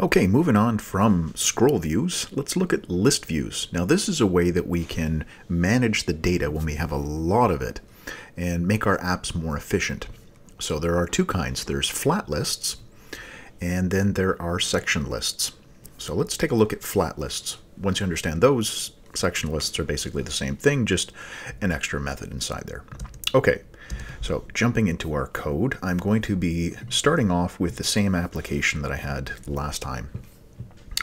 Okay, moving on from scroll views, let's look at list views. Now this is a way that we can manage the data when we have a lot of it and make our apps more efficient. So there are two kinds. There's flat lists and then there are section lists. So let's take a look at flat lists. Once you understand those, section lists are basically the same thing, just an extra method inside there. Okay, so jumping into our code, I'm going to be starting off with the same application that I had last time.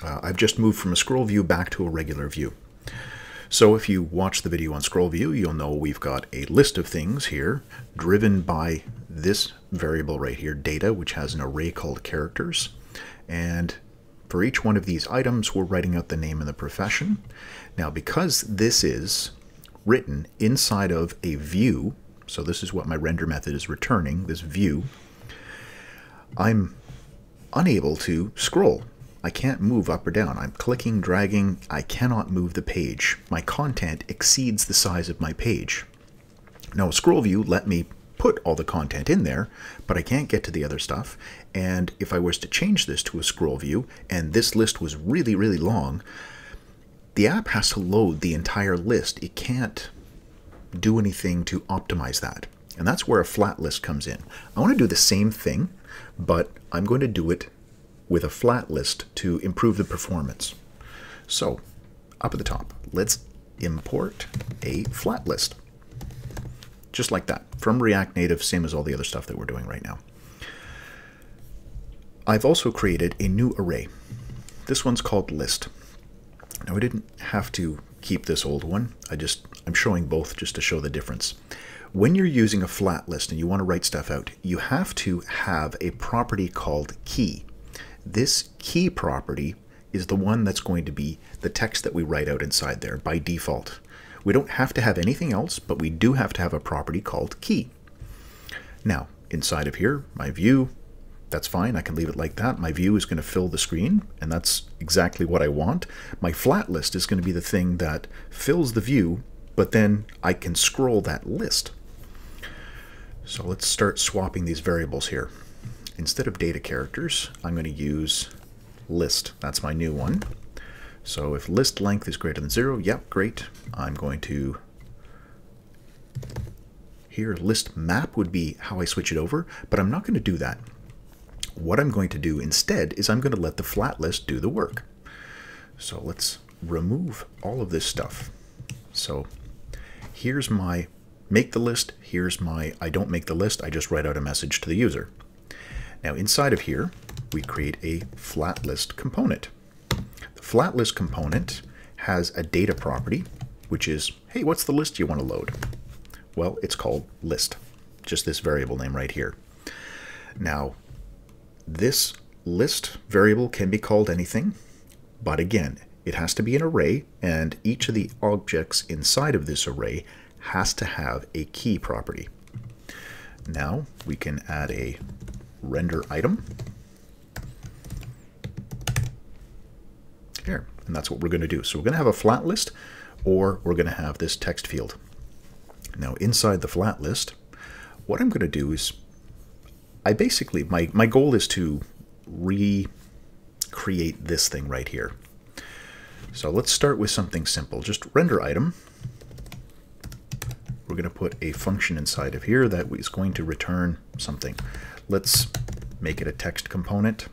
Uh, I've just moved from a scroll view back to a regular view. So if you watch the video on scroll view, you'll know we've got a list of things here driven by this variable right here, data, which has an array called characters. And for each one of these items, we're writing out the name and the profession. Now, because this is written inside of a view, so this is what my render method is returning, this view. I'm unable to scroll. I can't move up or down. I'm clicking, dragging. I cannot move the page. My content exceeds the size of my page. Now, a scroll view let me put all the content in there, but I can't get to the other stuff. And if I was to change this to a scroll view, and this list was really, really long, the app has to load the entire list. It can't do anything to optimize that. And that's where a flat list comes in. I want to do the same thing, but I'm going to do it with a flat list to improve the performance. So up at the top, let's import a flat list. Just like that, from React Native, same as all the other stuff that we're doing right now. I've also created a new array. This one's called list. Now I didn't have to keep this old one. I just, I'm showing both just to show the difference. When you're using a flat list and you want to write stuff out, you have to have a property called key. This key property is the one that's going to be the text that we write out inside there by default. We don't have to have anything else, but we do have to have a property called key. Now, inside of here, my view, that's fine. I can leave it like that. My view is going to fill the screen, and that's exactly what I want. My flat list is going to be the thing that fills the view, but then I can scroll that list. So let's start swapping these variables here. Instead of data characters, I'm going to use list. That's my new one. So if list length is greater than zero, yep, great. I'm going to here list map would be how I switch it over, but I'm not going to do that. What I'm going to do instead is I'm going to let the flat list do the work. So let's remove all of this stuff. So here's my make the list, here's my I don't make the list, I just write out a message to the user. Now inside of here, we create a flat list component. The flat list component has a data property, which is, hey, what's the list you want to load? Well, it's called list, just this variable name right here. Now, this list variable can be called anything, but again, it has to be an array, and each of the objects inside of this array has to have a key property. Now we can add a render item. Here, and that's what we're going to do. So we're going to have a flat list, or we're going to have this text field. Now inside the flat list, what I'm going to do is I basically, my, my goal is to recreate this thing right here. So let's start with something simple. Just render item. We're going to put a function inside of here that is going to return something. Let's make it a text component.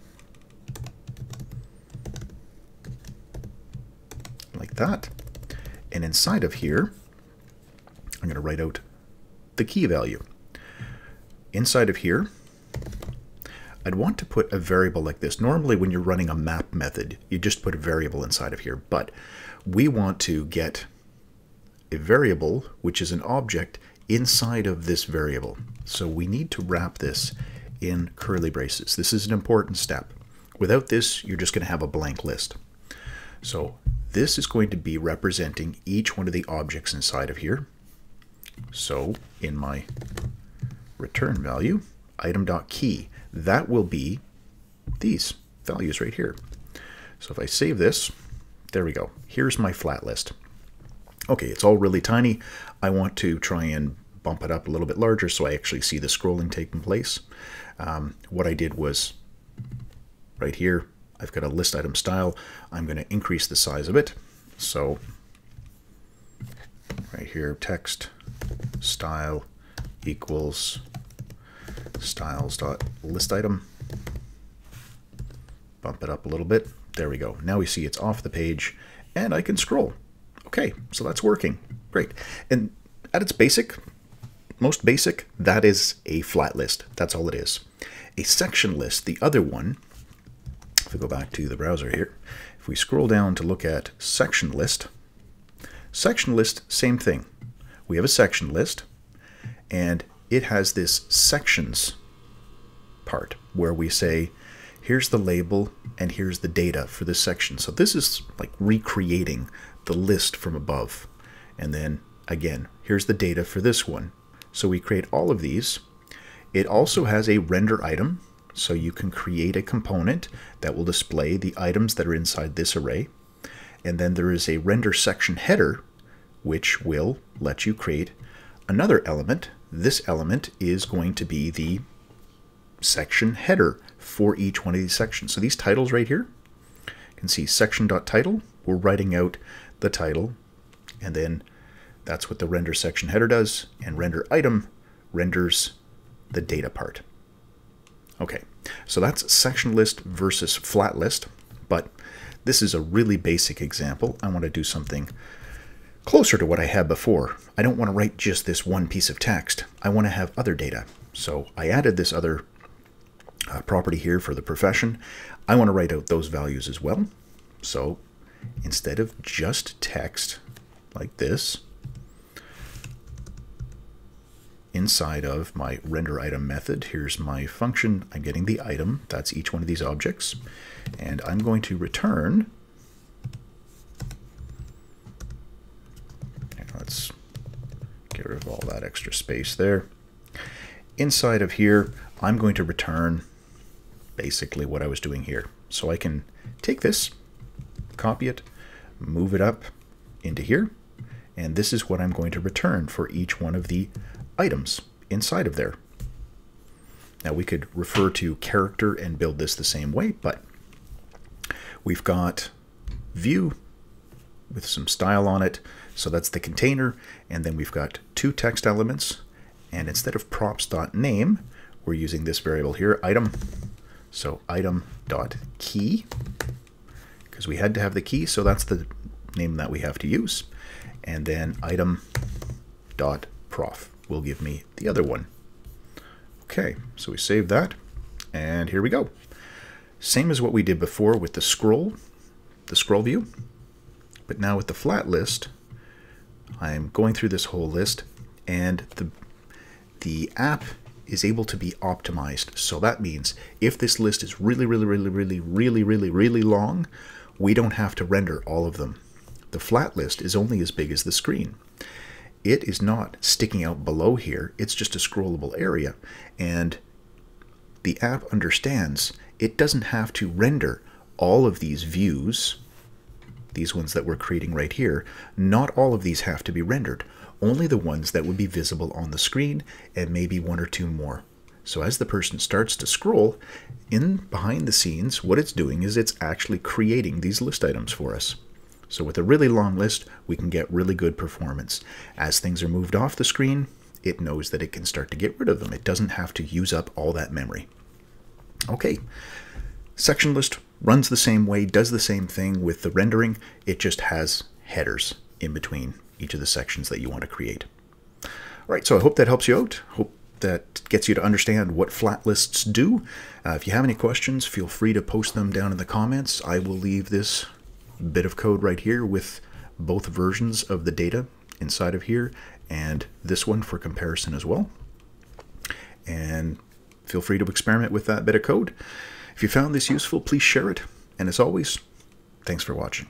Like that. And inside of here, I'm going to write out the key value. Inside of here, I'd want to put a variable like this. Normally when you're running a map method, you just put a variable inside of here, but we want to get a variable, which is an object, inside of this variable. So we need to wrap this in curly braces. This is an important step. Without this, you're just going to have a blank list. So this is going to be representing each one of the objects inside of here. So in my return value, item.key, that will be these values right here. So if I save this, there we go. Here's my flat list. Okay, it's all really tiny. I want to try and bump it up a little bit larger so I actually see the scrolling taking place. Um, what I did was right here, I've got a list item style. I'm going to increase the size of it. So right here, text style equals styles dot list item. Bump it up a little bit. There we go. Now we see it's off the page and I can scroll. Okay, so that's working. Great. And at its basic, most basic, that is a flat list. That's all it is. A section list, the other one, if we go back to the browser here, if we scroll down to look at section list, section list, same thing. We have a section list, and it has this sections part where we say, here's the label and here's the data for this section. So this is like recreating the list from above. And then again, here's the data for this one. So we create all of these. It also has a render item. So you can create a component that will display the items that are inside this array. And then there is a render section header, which will let you create another element. This element is going to be the section header for each one of these sections. So these titles right here, you can see section.title, we're writing out the title, and then that's what the render section header does, and render item renders the data part. Okay, so that's section list versus flat list, but this is a really basic example. I want to do something closer to what I had before. I don't want to write just this one piece of text. I want to have other data. So I added this other uh, property here for the profession. I want to write out those values as well. So instead of just text like this, inside of my render item method, here's my function. I'm getting the item. That's each one of these objects. And I'm going to return. Let's get rid of all that extra space there. Inside of here, I'm going to return basically what I was doing here. So I can take this, copy it, move it up into here, and this is what I'm going to return for each one of the items inside of there. Now we could refer to character and build this the same way, but we've got view with some style on it. So that's the container. And then we've got two text elements. And instead of props.name, we're using this variable here, item so item dot key, because we had to have the key, so that's the name that we have to use. And then item dot prof will give me the other one. Okay, so we save that, and here we go. Same as what we did before with the scroll, the scroll view, but now with the flat list, I'm going through this whole list, and the the app is able to be optimized. So that means if this list is really, really, really, really, really, really, really long, we don't have to render all of them. The flat list is only as big as the screen. It is not sticking out below here, it's just a scrollable area. And the app understands it doesn't have to render all of these views, these ones that we're creating right here, not all of these have to be rendered only the ones that would be visible on the screen and maybe one or two more. So as the person starts to scroll, in behind the scenes, what it's doing is it's actually creating these list items for us. So with a really long list, we can get really good performance. As things are moved off the screen, it knows that it can start to get rid of them. It doesn't have to use up all that memory. Okay, section list runs the same way, does the same thing with the rendering. It just has headers in between each of the sections that you want to create. All right, so I hope that helps you out. Hope that gets you to understand what flat lists do. Uh, if you have any questions, feel free to post them down in the comments. I will leave this bit of code right here with both versions of the data inside of here and this one for comparison as well. And feel free to experiment with that bit of code. If you found this useful, please share it. And as always, thanks for watching.